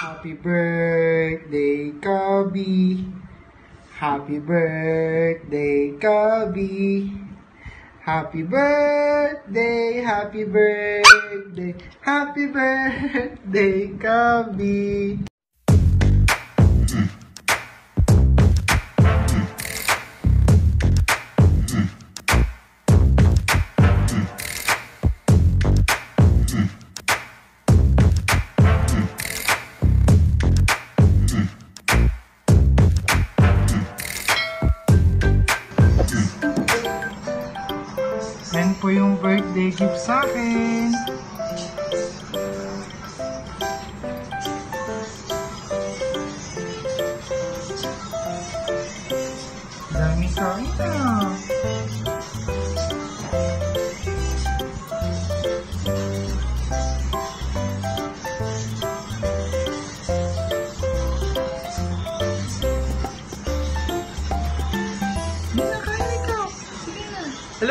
Happy birthday, Kobe. Happy birthday, Kobe. Happy birthday, happy birthday, happy birthday, Kobe. Birthday gift sa akin.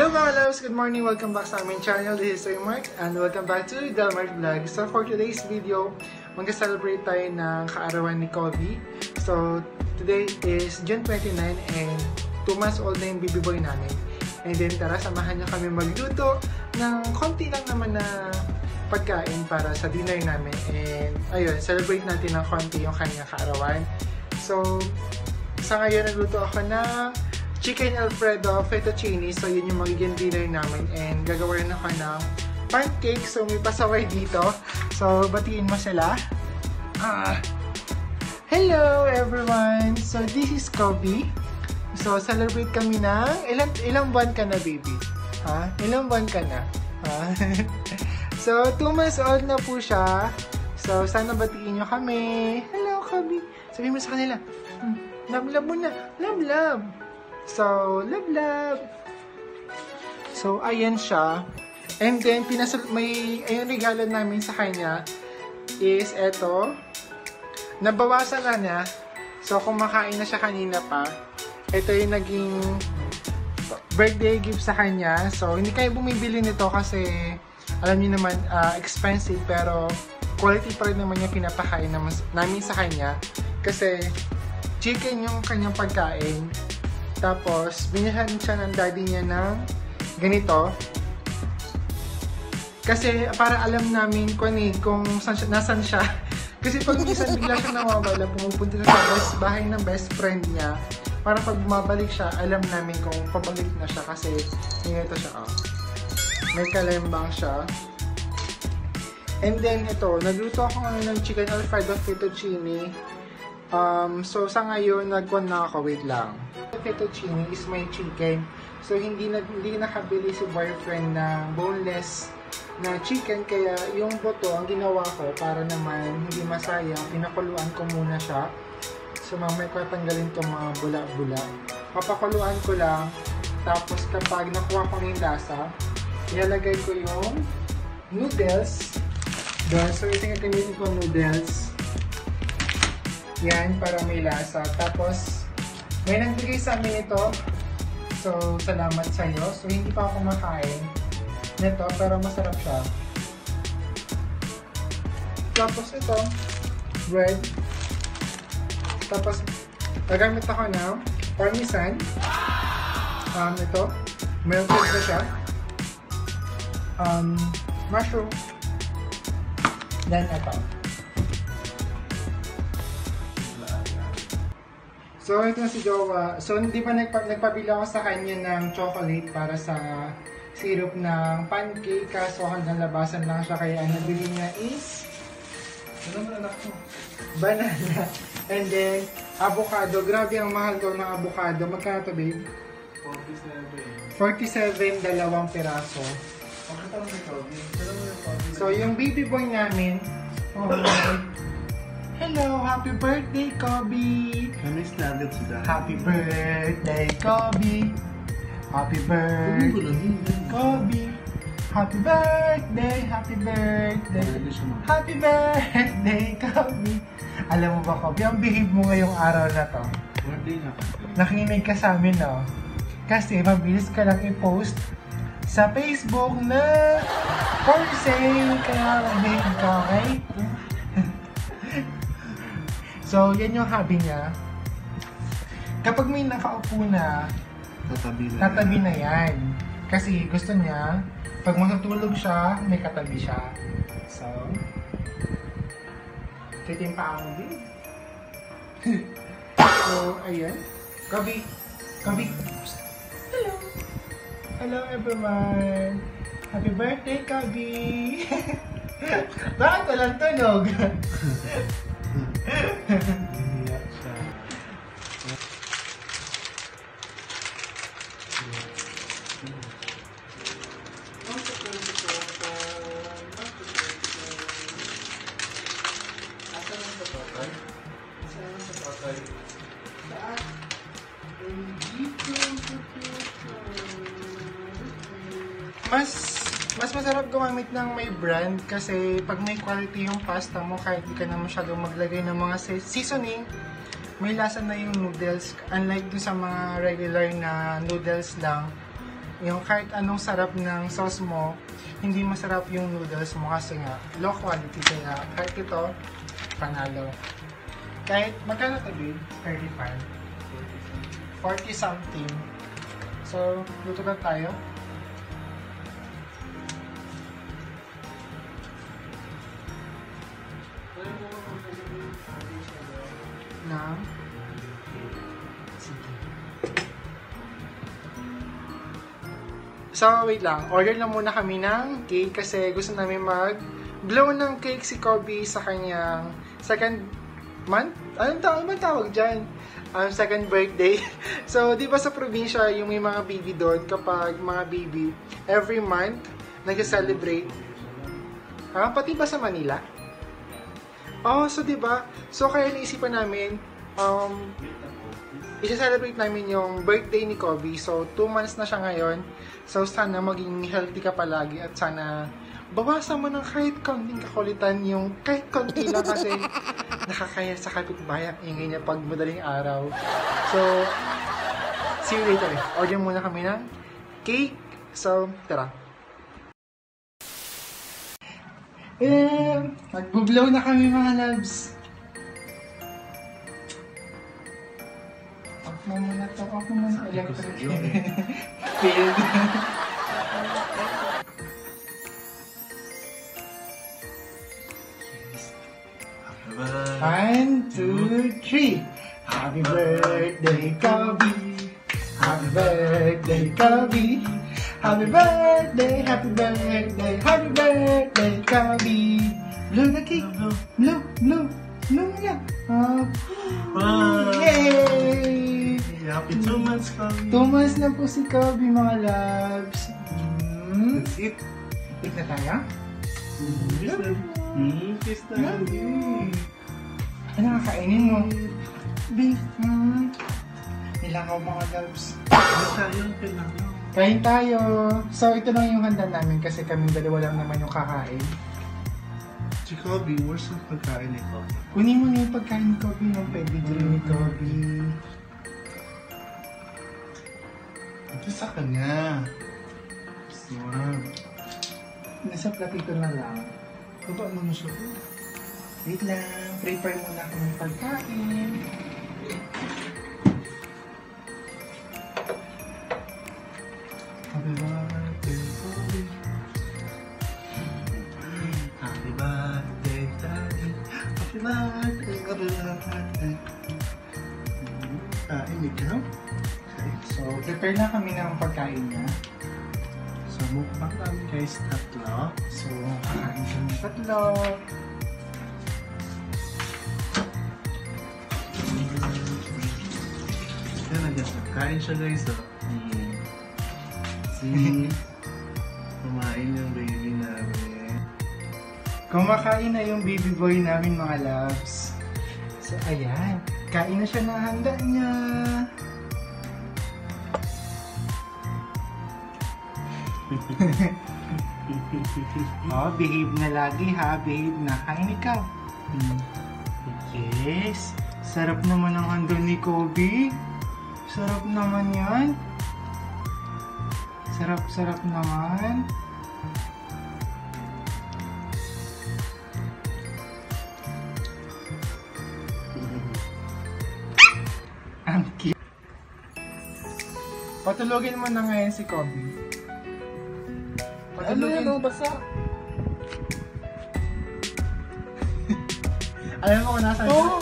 Hello mga loves! Good morning! Welcome back sa aming channel. This is Sir Mark and welcome back to Delmark Vlog. So for today's video, mag-celebrate tayo ng kaarawan ni Kobe. So today is June 29 and 2 months old na yung baby boy namin. And then tara, samahan niyo kami magluto ng konti lang naman na pagkain para sa dinner namin. And ayun, celebrate natin ng konti yung kanyang kaarawan. So, sa ngayon, nagluto ako ng chicken alfredo fettuccine. So, yun yung magiging dinner namin. And gagawin ako ng pancake. So, may pasaway dito. So, batiin mo sila. Ah. Hello, everyone! So, this is Kobe. So, celebrate kami ng... Ilang, ilang buwan ka na, baby? Ha? Ilang buwan ka na? Ha? so, 2 months old na po siya. So, sana batiin nyo kami. Hello, Kobe! Sabihin mo sa kanila, hmm, love love mo na. Love love. So, love love. So, ayan siya. And then, pinasal may, ayun regalo namin sa kanya is eto. Nabawasan na niya. So, kumakain na siya kanina pa. Ito yung naging birthday gift sa kanya. So, hindi kayo bumibili nito kasi alam niyo naman, ah, expensive pero quality pa rin naman yung pinapakain namin sa kanya. Kasi chicken yung kanyang pagkain. Tapos, binilhan siya ng daddy niya ng ganito. Kasi para alam namin kung, ano eh, kung saan siya, nasan siya. Kasi pag minsan bigla siya nawawala, pumupunta na sa best, bahay ng best friend niya. Para pag bumabalik siya, alam namin kung pabalik na siya kasi ganito siya. Oh. May kalembang siya. And then ito, nagluto ako ngayon ng chicken alfredo fettuccine. Um, so sa ngayon, nagkuhan na ako, wait lang. Fettuccine is my chicken. So hindi na, hindi nakabili si boyfriend ng boneless na chicken. Kaya yung buto ang ginawa ko para naman hindi masayang pinakuluan ko muna siya. So mamaya ko tanggalin itong mga bula-bula. Papakuluan ko lang. Tapos kapag nakuha ko yung lasa ilalagay ko yung noodles. Doon so ito yung gamitin ko noodles. Yan para may lasa. Tapos may nagbigay sa amin ito so salamat sa'yo so hindi pa ako kumakain nito pero masarap siya. Tapos ito, bread. Tapos gagamit ako ng parmesan. Um, ito, melted na siya. Um, mushroom. Then ito. So, ito si Jowa. So, hindi pa nagpa nagpabili ako sa kanya ng chocolate para sa syrup ng pancake. Kaso hanggang labasan lang siya. Kaya ang nabili niya is Ano mo anak mo? banana. And then, avocado. Grabe ang mahal daw ng avocado. Magkano to, babe? 47, 47. dalawang piraso. So, yung baby boy namin, oh, Hello, happy birthday, Kobe! Kami's nugget sila. Happy birthday, Kobe! Happy birthday. Kobe! Happy birthday, happy birthday! Happy birthday, Kobe! Alam mo ba, Kobe, ang behave mo ngayong araw na to. Birthday na. Nakinig ka sa amin, no? Kasi mabilis ka lang i-post sa Facebook na for sale. Kaya mag-behave ka, okay? So, yan yung hobby niya. Kapag may nakaupo na, Tatabi na. tatabi na yan. Kasi gusto niya, pag matutulog siya, may katabi siya. So, titimpa ang din. so, ayan. Kabi. Kabi. Hello. Hello everyone. Happy birthday, Kabi. Bakit walang tunog? Mas mas masarap gumamit ng may brand kasi pag may quality yung pasta mo kahit di ka na masyadong maglagay ng mga se- seasoning may lasa na yung noodles. Unlike dun sa mga regular na noodles lang yung kahit anong sarap ng sauce mo hindi masarap yung noodles mo kasi nga low quality kaya kahit ito panalo. Kahit magkano to babe? 35 40 something. So luto na tayo So, wait lang. Order lang muna kami ng cake kasi gusto namin mag-blow ng cake si Kobe sa kanyang second month? Anong tawag ba tawag dyan? Um, second birthday. so, di ba sa probinsya, yung may mga baby doon, kapag mga baby, every month, nag-celebrate. Ha? Pati ba sa Manila? Oh, so 'di ba? So kaya naisipan namin um i-celebrate namin yung birthday ni Kobe. So 2 months na siya ngayon. So sana maging healthy ka palagi at sana bawasan mo ng kahit konting kakulitan yung kahit konti lang kasi nakakaya sa kapitbahay ang ingay niya pag madaling araw. So, see you later. Order muna kami ng cake. So, tara. Eh, magbublow na kami mga loves. Off mo muna to. Off mo muna electric. Failed. One, two, three. Happy birthday, Kobe. Happy birthday, Kobe. Happy birthday, happy birthday, happy birthday, Kobe. Blue na cake. Blue, blue, blue na. Ah, Wow! Yay! Happy two months kami. Two months na po si Kobe, mga loves. Hmm? That's it. Eat na tayo? Kiss na. Hmm, kiss na. Ano kakainin mo? Babe, hmm. Nilangaw mga loves. Tayo? Kain tayo. So, ito lang yung handa namin kasi kami dalawa lang naman yung kakain. Si Kobe, where's ang pagkain nito? Kunin mo na yung pagkain ni Kobe, yung pedigree ni Kobe. Ito sa kanya. Wow. Nasa platito na lang. Baba mo na siya. Wait lang, prepare muna kami ng pagkain. Happy birthday, Kobe. Happy birthday, Daddy. Happy birthday, happy birthday. Hindi ka? Okay. So, prepare na kami ng pagkain niya. So, mukbang namin guys tatlo. So, kakain kami tatlo. Yan, siya guys. Oh. Hmm. Si... Kumain yung baby namin. Kumakain na yung baby boy namin mga loves. So, ayan. Kain na siya ng handa niya. oh, behave na lagi ha. Behave na. Kain ikaw. Yes. Sarap naman ang handol ni Kobe. Sarap naman yan. Sarap-sarap naman. Ang cute. Patulogin mo na ngayon si Kobe. Ano yan, oh, basa? Alam mo kung nasa Oo!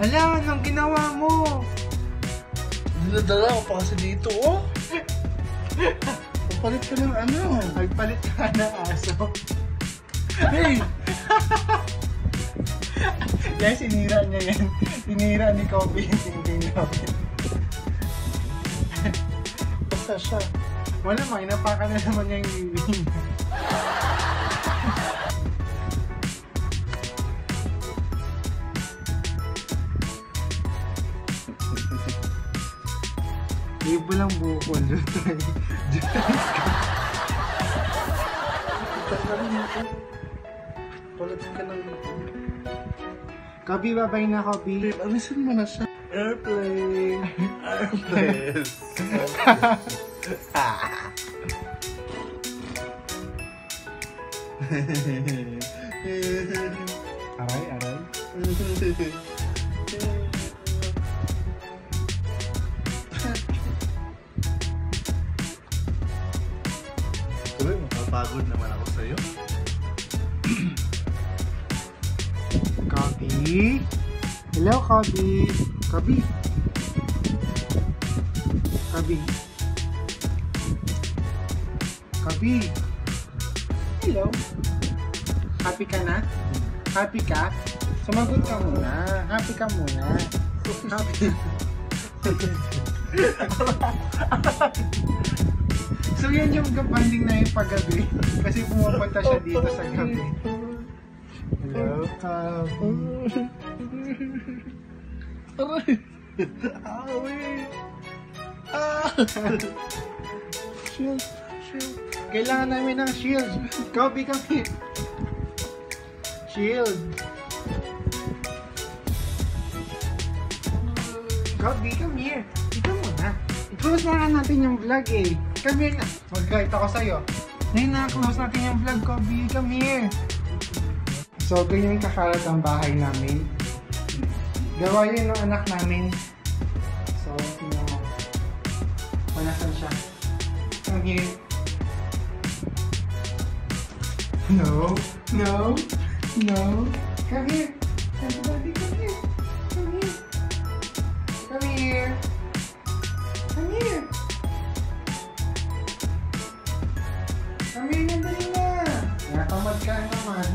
Alam, anong ginawa mo? Dinadala ko pa kasi dito, oh! Papalit ka ng ano? Nagpalit ka ng aso. Hey! Guys, sinira niya yan. Sinira ni Kobe yung tingting namin. Basa siya. Wala, may napaka na naman niya yung bibig. Libo lang buko. Jutay. Palit ka ng... Kobe, babay na, Kobe. Babe, alisin mo na siya. Airplane! Airplane! Aray, aray. Uy, mapapagod naman ako sa'yo. Kobe? Hello, Kobe? Kobe? Kobe? Kobe? Hello? Happy ka na? Happy ka? Sumagot ka muna. Happy ka muna. Happy. so yan yung banding na yung paggabi. Kasi pumupunta siya dito sa gabi. Hello, Kobe. Aray! Awi! Ah! Shield, shield. Kailangan namin ng shield. Kobe kami. Shield. Kobe, come here. Ito muna. I-close na natin yung vlog eh. Come here na. Mag-guide ako sa'yo. Ngayon na, close natin yung vlog, Kobe. Come here. So, ganyan kakalat ang bahay namin. Gawa yun ng anak namin. So, sino mo? Nasan siya? Come here. No, no, no. Come here. Daddy, come here. Come here. Come here. Come here. Come here na dali na. Nakamad ka naman.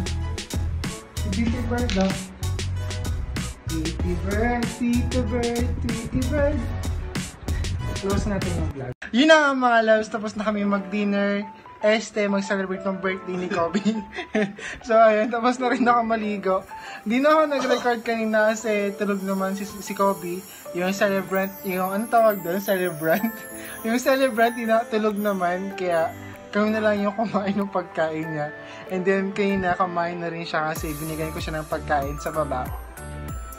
Tito Bird, oh. Tito Bird, Tito Bird, Tito Bird. Close natin yung vlog. Yun na nga mga loves, tapos na kami mag-dinner. Este, mag-celebrate ng birthday ni Kobe. so, ayun, tapos na rin ako maligo. Di na ako nag-record kanina kasi tulog naman si, si Kobe. Yung celebrant, yung ano tawag doon? Celebrant. yung celebrant, ina, tulog naman. Kaya, kami na lang yung kumain ng pagkain niya. And then, kanina, kumain na rin siya kasi binigyan ko siya ng pagkain sa baba.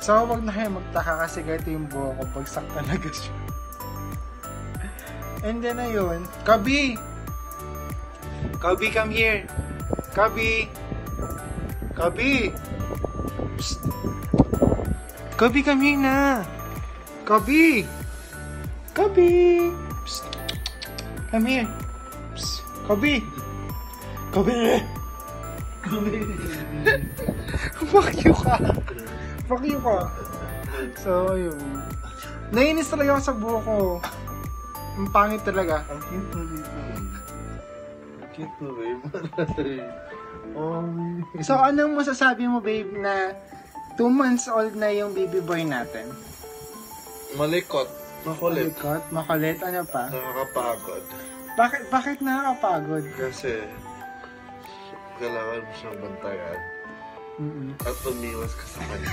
So, wag na kayo magtaka kasi ganito yung buho ko. Bagsak talaga siya. And then, ayun. Kobe! Kobe, come here. Kobe! Kobe! Psst. Kobe, come here na! Kobe! Psst. Come here. Psst. Kobe! Kobe! Fuck you ka! Fuck you ka! So, ayun. Nainis talaga ako sa buho ko. Ang pangit talaga. Ang cute. Cute mo, babe. Oh, So, anong masasabi mo, babe, na 2 months old na yung baby boy natin? Malikot. Makulit. Malikot, makulit, ano pa? Nakakapagod. Bakit, bakit nakakapagod? Kasi, kailangan mo siyang bantayan Mm-mm. at umiwas ka sa kanya.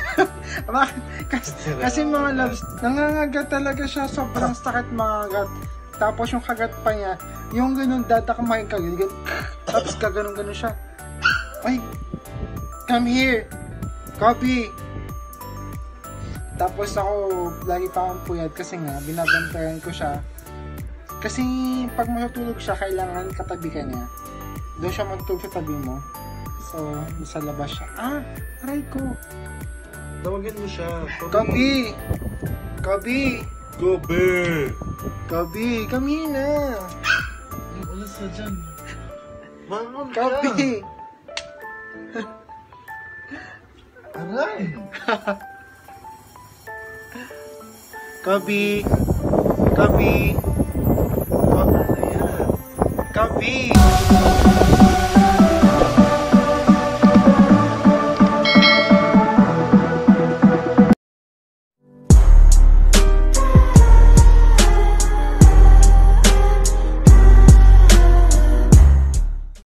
Kasi, kasi mga loves, nangangagat talaga siya, sobrang sakit mangagat. Tapos yung kagat pa niya, yung ganun dadakmahin ka, ganun, tapos kaganon ganun siya. Ay, come here, Kobe. Tapos ako, lagi pa akong puyat kasi nga, binabantayan ko siya. Kasi pag matutulog siya, kailangan katabi ka niya. Doon siya magtulog sa tabi mo. So, sa labas siya. Ah, aray ko. Tawagin mo siya. Kobe! Kobe! Kobe! Come here na. Yung ulas na dyan. Bangon ka! Kobe. Aray! Kobe. Ano yan? Kobe.